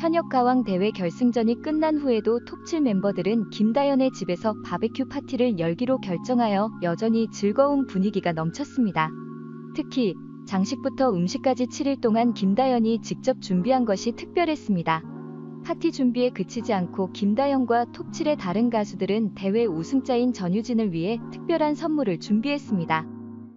현역 가왕 대회 결승전이 끝난 후에도 톱7 멤버들은 김다연의 집에서 바베큐 파티를 열기로 결정하여 여전히 즐거운 분위기가 넘쳤습니다. 특히 장식부터 음식까지 7일 동안 김다연이 직접 준비한 것이 특별했습니다. 파티 준비에 그치지 않고 김다연과 톱7의 다른 가수들은 대회 우승자인 전유진을 위해 특별한 선물을 준비했습니다.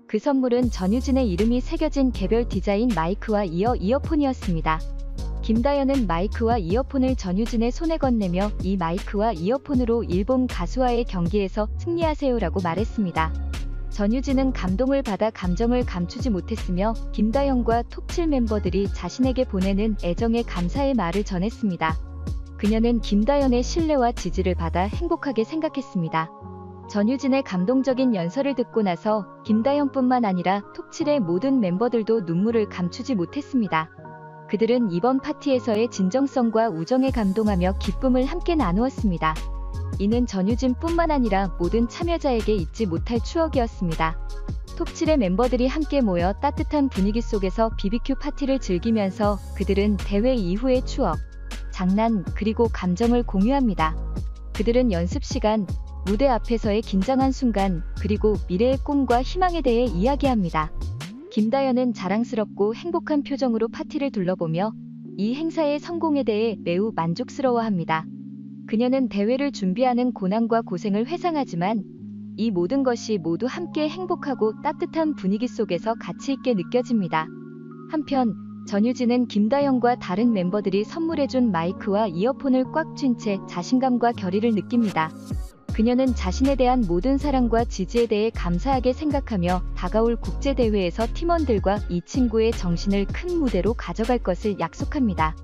그 선물은 전유진의 이름이 새겨진 개별 디자인 마이크와 이어 이어폰이었습니다. 김다연은 마이크와 이어폰을 전유진의 손에 건네며 이 마이크와 이어폰으로 일본 가수와의 경기에서 승리하세요라고 말했습니다. 전유진은 감동을 받아 감정을 감추지 못했으며 김다연과 톱7 멤버들이 자신에게 보내는 애정의 감사의 말을 전했습니다. 그녀는 김다연의 신뢰와 지지를 받아 행복하게 생각했습니다. 전유진의 감동적인 연설을 듣고 나서 김다연뿐만 아니라 톱7의 모든 멤버들도 눈물을 감추지 못했습니다. 그들은 이번 파티에서의 진정성과 우정에 감동하며 기쁨을 함께 나누었습니다. 이는 전유진뿐만 아니라 모든 참여자에게 잊지 못할 추억이었습니다. 톱7의 멤버들이 함께 모여 따뜻한 분위기 속에서 BBQ 파티를 즐기면서 그들은 대회 이후의 추억, 장난, 그리고 감정을 공유합니다. 그들은 연습 시간, 무대 앞에서의 긴장한 순간, 그리고 미래의 꿈과 희망에 대해 이야기합니다. 김다연은 자랑스럽고 행복한 표정으로 파티를 둘러보며 이 행사의 성공에 대해 매우 만족스러워합니다. 그녀는 대회를 준비하는 고난과 고생을 회상하지만 이 모든 것이 모두 함께 행복하고 따뜻한 분위기 속에서 가치 있게 느껴집니다. 한편 전유진은 김다영과 다른 멤버들이 선물해준 마이크와 이어폰을 꽉 쥔 채 자신감과 결의를 느낍니다. 그녀는 자신에 대한 모든 사랑과 지지에 대해 감사하게 생각하며 다가올 국제대회에서 팀원들과 이 친구의 정신을 큰 무대로 가져갈 것을 약속합니다.